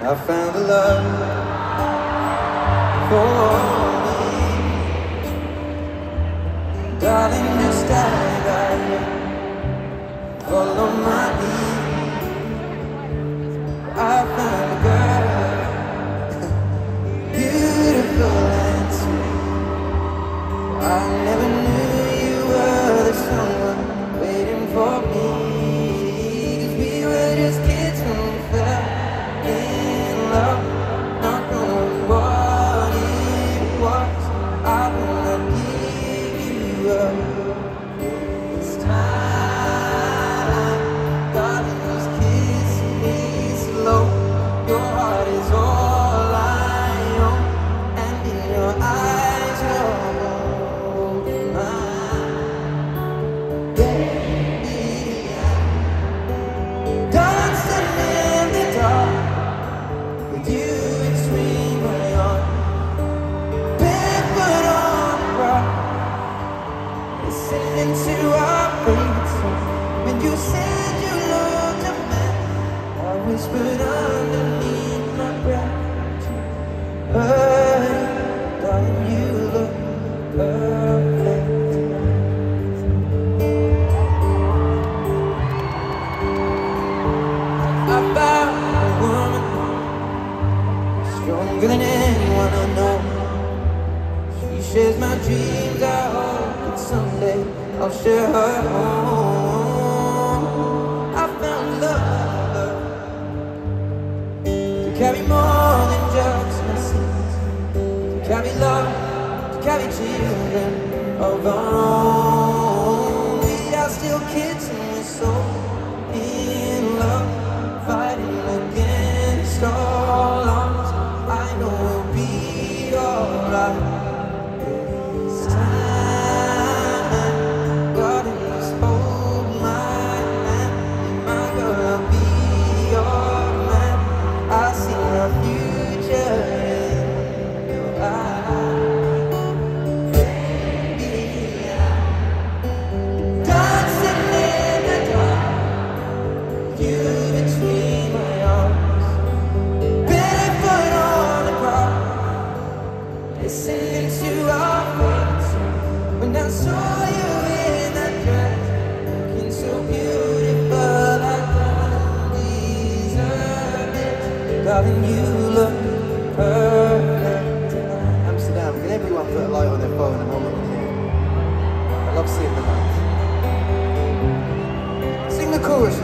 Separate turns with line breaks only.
I found a love for me. Darling, just stay right Follow my lead. I found a girl, beautiful and sweet. I never knew you were the someone waiting for me. You said you loved a man, I whispered underneath my breath. Hey, darling, you look perfect. Found a woman stronger than anyone I know. She shares my dreams. I hope that someday I'll share her home. Children of our and you look perfect in
Amsterdam. Can everyone put a light on their phone and hold it here? I love seeing the lights. Sing the chorus